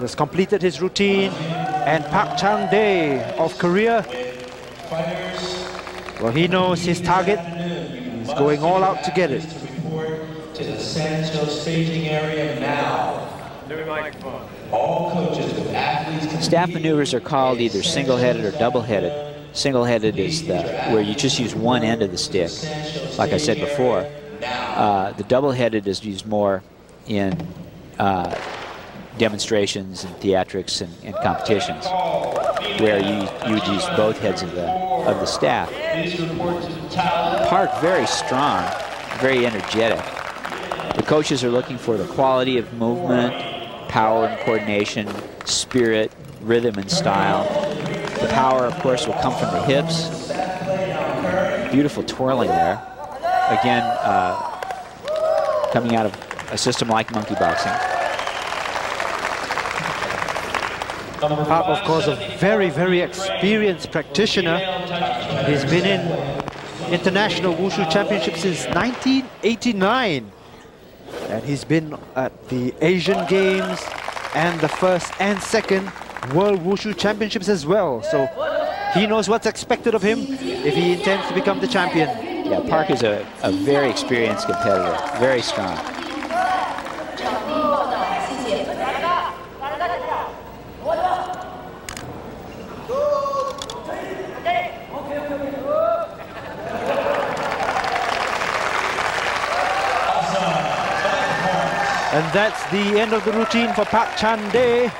Just completed his routine. And Park Chan Dae of Korea. Well, he knows his target. He's going all out to get it. To the Sancho staging area now. Staff maneuvers are called either single-headed or double-headed. Single-headed is the where you just use one end of the stick, like I said before. Uh, the double-headed is used more in uh, demonstrations and theatrics and, and, competitions, where you you would use both heads of the of the staff. Park very strong, very energetic. The coaches are looking for the quality of movement, power and coordination, spirit, rhythm and style. The power, of course, will come from the hips. Beautiful twirling there. Again, uh, coming out of a system like monkey boxing. Park, of course, a very, very experienced practitioner. He's been in international wushu championships since 1989. And he's been at the Asian Games and the first and second World Wushu Championships as well. So he knows what's expected of him if he intends to become the champion. Yeah, Park is a, a very experienced competitor, very strong. And that's the end of the routine for Park Chan Dae.